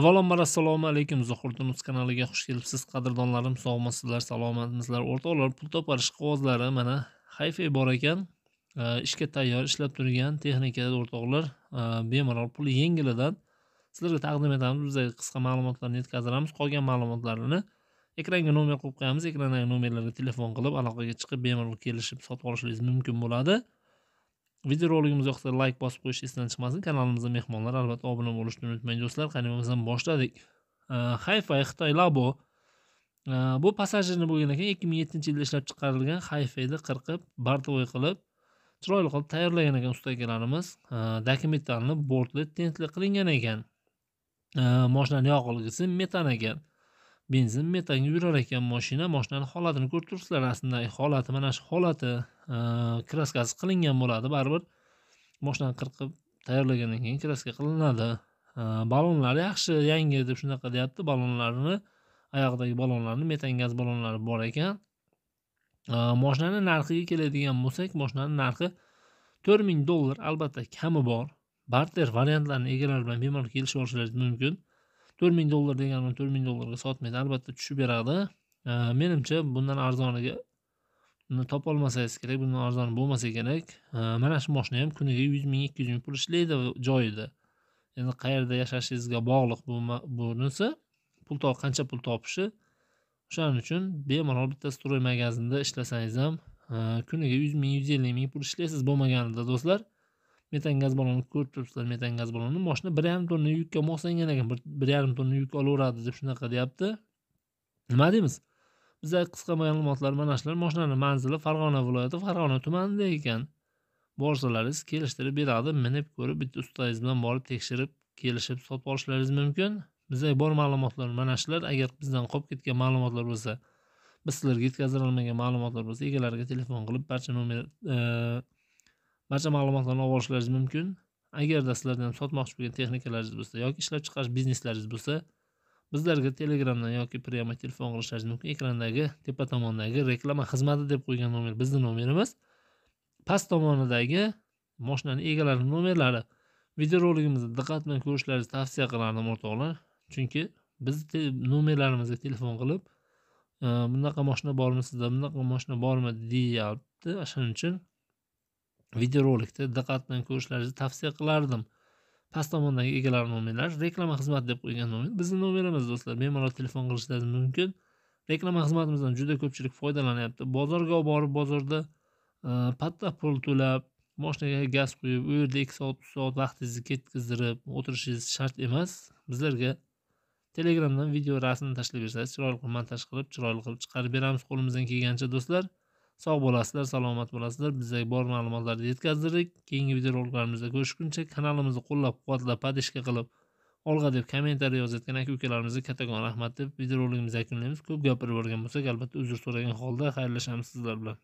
Avvalambor assalomu alaykum. Zuhurdinuz kanaliga xush kelibsiz. Qadrdonlarim sog'misizlar salomatmisizlar o'rtoqlar pul toparish qog'ozlari mana hayfey bor ekan. Ishga tayyor ishlab turgan texnika o'rtoqlar bemalol pul yengilidan sizlarga taqdim etamiz. Biz qisqa ma'lumotlarni yetkazamiz qolgan ma'lumotlarini ekranga nomer qo'yib qo'yamiz. Ekrandagi nomerlarga telefon qilib aloqaga chiqib bemalol kelishib sotib olishingiz mumkin bo'ladi. Videoroligimiz yoqsa layk bosib qo'yish esdan chiqmasin. Kanalimizda mehmonlar albatta obuna bo'lishni unutmang do'stlar. Qani bo'lmasam boshladik hayfay xitoy labo. Bu passajirni bo'lgan ekan ikki ming yettinchi yilda ishlab chiqarilgan hayfayni qirqib bartovoy qilib chiroyli qilib tayyorlagan ekan usta akalarimiz dokumentalni bortli tentli qilingan ekan. Moshinani yoqilg'isi metan ekan. Benzin metanga yurar ekan moshina moshinani holatini ko'rib turibsizlar aslida. Holati mana shu holati. Kraskasi qilingan bo'ladi baribir moshinani qirqib tayyorlagandan keyin kraska qilinadi ballonlar yaxshi yangi deb shunaqa deyapti ballonlarini oyog'idagi ballonlarni metan gaz ballonlari bor ekan moshinani narxiga keladigan bo'lsak moshinani narxi to'rt ming dollar albatta kami bor barter variantlarni egalari bilan bemalol kelishib olishlaringiz mumkin to'rt ming dollar deganman to'rt ming dollarga sotmaydi albatta tushib beradi menimcha bundan arzoniga topolmasangiz kerak bundan arzon bo'lmasa kerak. Mana shu moshina ham kuniga yuz ming ikki yuz ming pul ishlaydi joyida endi qayerda yashashingizga bog'liq bunisi pul qancha pul topishi. O'shaning uchun bemalol bitta stroy magazinda ishlasangiz ham kuniga yuz ming yuz ellik ming pul ishlaysiz bo'lmaganida do'stlar. Metan gaz balloni ko'rib turibsizlar metan gaz balloni moshina bir yarim tonna yukka moslangan ekan bir yarim tonna yuk olaveradi deb shunaqa deyapti. Nima deymiz? Biza qisqa ma'lumotlar mana shular moshinani manzili farg'ona viloyati farg'ona tumanida ekan. Borsalaringiz kelishtirib beradi minib ko'rib bitta ustangiz bilan borib tekshirib kelishib sotib olishlaringiz mumkin. Bizda bor ma'lumotlar mana shular agar bizdan qolib ketgan ma'lumotlar bo'lsa biz sizlarga yetkazilolmagan ma'lumotlar bo'lsa egalariga telefon qilib barcha nomer e, barcha ma'lumotlarni olib olishlaringiz mumkin. Agarda sizlarda ham sotmoqchi bo'lgan texnikalaringiz bo'lsa yoki ishlab chiqarish bizneslaringiz bo'lsa bizlarga telegramdan yoki priyama telefon qilishlaringiz mumkin. Ekrandagi tepa tomondagi reklama xizmati deb qo'ygan nomer bizni nomerimiz. Past tomonidagi moshinani egalari nomerlari. Videoroligimizni diqqat bilan ko'rishlaringizni tavsiya qilardim o'rtoqlar. Chunki biz nomerlarimizga telefon qilib e, bunaqa moshina bormi sizda? Bunaqa moshina bormi? deyapti. Shuning uchun videorolikni diqqat bilan ko'rishlaringizni tavsiya qilardim. Past tomondagi egalar nomerlari reklama xizmati deb qo'ygan nomer bizni nomerimiz do'stlar. Bemalol telefon qilishlaringiz mumkin. Reklama xizmatimizdan juda ko'pchilik foydalanyapti. Bozorga olib borib bozorda e, patta pul to'lab moshinaga gaz quyib u yerda ikki soat uch soat vaqtingizni ketkazdirib o'tirishingiz shart emas. Bizlarga telegramdan video rasmini tashlab bersangiz chiroyli qilib montaj qilib chiroyli qilib chiqarib beramiz qo'limizdan kelgancha do'stlar. Sog' bo'lasizlar salomat bo'lasizlar. Bizdagi bor ma'lumotlarni yetkazdirdik. Keyingi videoroliklarimizda ko'rishguncha kanalimizni qo'llab quvvatlab поддержка qilib olg'a deb kommentariy yozayotgan aka ukalarimizga kattakon rahmat deb videorolikimizni yakunlaymiz. Ko'p gapirib yuborgan bo'lsak albatta uzr so'ragan holda xayrlashamiz sizlar bilan.